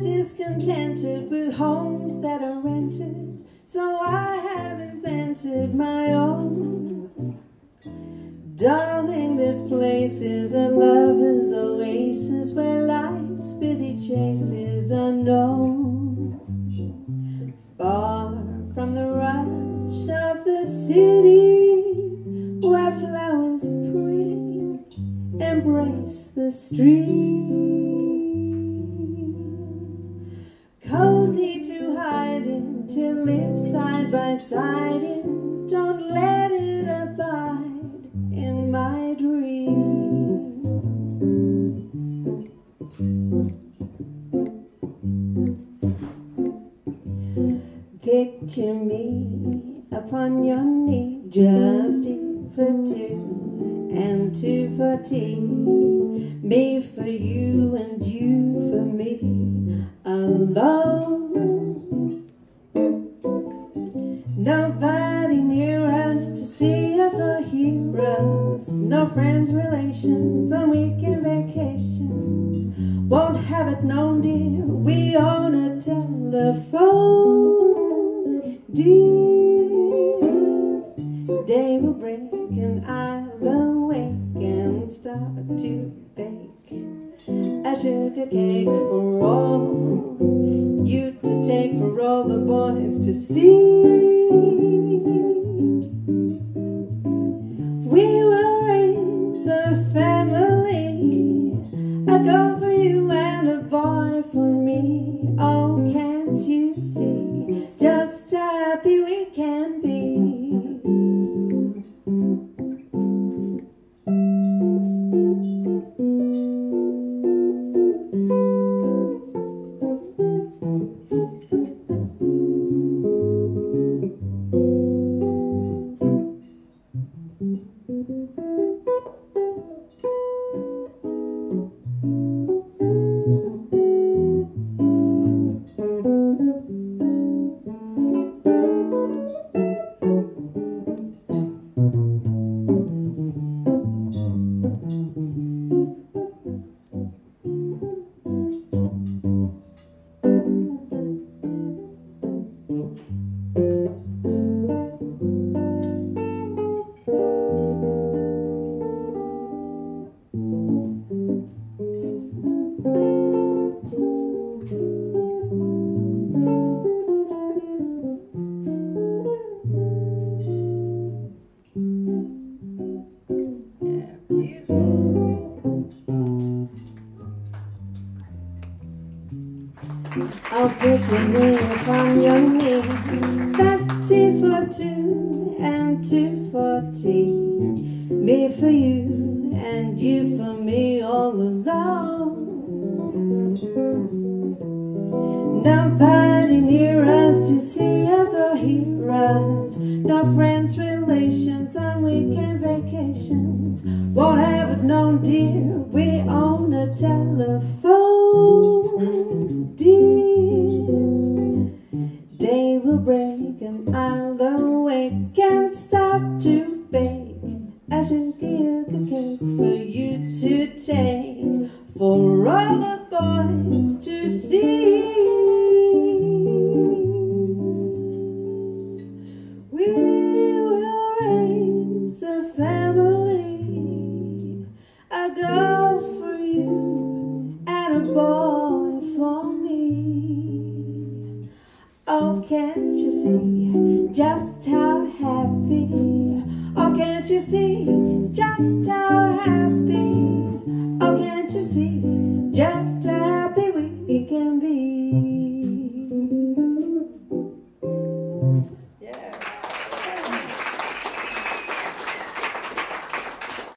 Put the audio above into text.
discontented with homes that are rented, so I have invented my own. Darling, this place is a lover's oasis where life's busy chase is unknown. Far from the rush of the city, where flowers pretty embrace the street. Cozy to hide in, to live side by side in. Don't let it abide in my dream. Picture me upon your knee, just two for two and two for tea. Me for you and you for me alone. Nobody near us to see us or hear us. No friends, relations on weekend vacations. Won't have it known, dear, we own a telephone. Dear, day will break and I'll awake and start to bake a sugar cake for all the boys to see. We will raise a family, a girl for you and a boy for me. Oh, can't you see just how happy we can be? Música I'll put your knee upon your knee. That's two for two and two for tea. Me for you and you for me all alone. Nobody near us to see us or hear us. No friends, relations on weekend vacations. Won't have it known, dear. We own a telephone, Day will break and I'll awake and start to bake a sugar cake for you to take for all the boys to see. Oh, can't you see just how happy? Oh, can't you see just how happy?